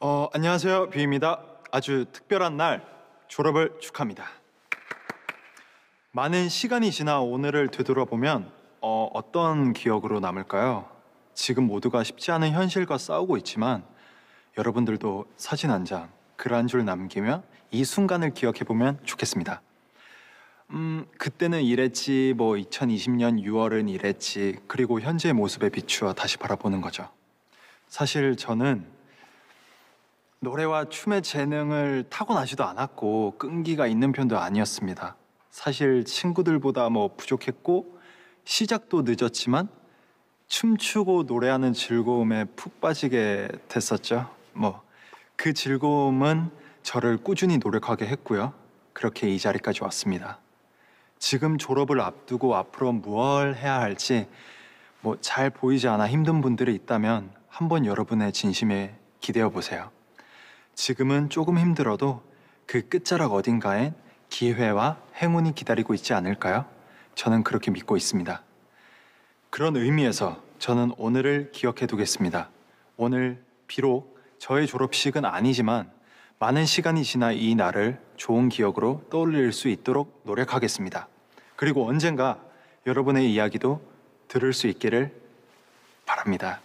어, 안녕하세요. 뷔입니다. 아주 특별한 날 졸업을 축하합니다. 많은 시간이 지나 오늘을 되돌아보면 어, 어떤 기억으로 남을까요? 지금 모두가 쉽지 않은 현실과 싸우고 있지만 여러분들도 사진 한 장, 글 한 줄 남기며 이 순간을 기억해 보면 좋겠습니다. 음, 그때는 이랬지, 뭐 2020년 6월은 이랬지, 그리고 현재의 모습에 비추어 다시 바라보는 거죠. 사실 저는 노래와 춤의 재능을 타고나지도 않았고 끈기가 있는 편도 아니었습니다. 사실 친구들보다 뭐 부족했고 시작도 늦었지만 춤추고 노래하는 즐거움에 푹 빠지게 됐었죠. 뭐 그 즐거움은 저를 꾸준히 노력하게 했고요. 그렇게 이 자리까지 왔습니다. 지금 졸업을 앞두고 앞으로 무얼 해야 할지 뭐 잘 보이지 않아 힘든 분들이 있다면 한번 여러분의 진심에 기대어 보세요. 지금은 조금 힘들어도 그 끝자락 어딘가엔 기회와 행운이 기다리고 있지 않을까요? 저는 그렇게 믿고 있습니다. 그런 의미에서 저는 오늘을 기억해 두겠습니다. 오늘 비록 저의 졸업식은 아니지만 많은 시간이 지나 이 날을 좋은 기억으로 떠올릴 수 있도록 노력하겠습니다. 그리고 언젠가 여러분의 이야기도 들을 수 있기를 바랍니다.